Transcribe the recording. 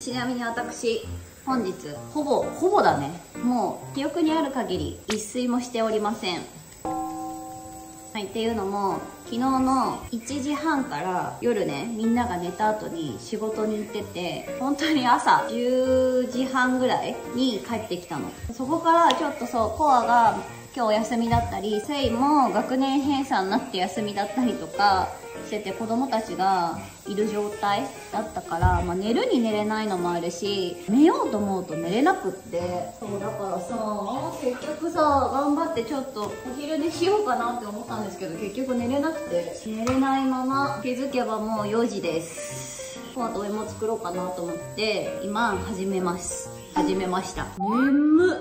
ちなみに私本日ほぼほぼだね。もう記憶にある限り一睡もしておりません。はいっていうのも昨日の1時半から夜ねみんなが寝た後に仕事に行ってて本当に朝10時半ぐらいに帰ってきたの。そこからちょっとそうコアが今日お休みだったりセイも学年閉鎖になって休みだったりとかしてて子供たちがいる状態だったから、まあ、寝るに寝れないのもあるし寝ようと思うと寝れなくって。そうだからさ結局さ頑張ってちょっとお昼寝しようかなって思ったんですけど結局寝れなくて。寝れないまま気づけばもう4時です。この後お芋作ろうかなと思って今始めます。始めました。眠っ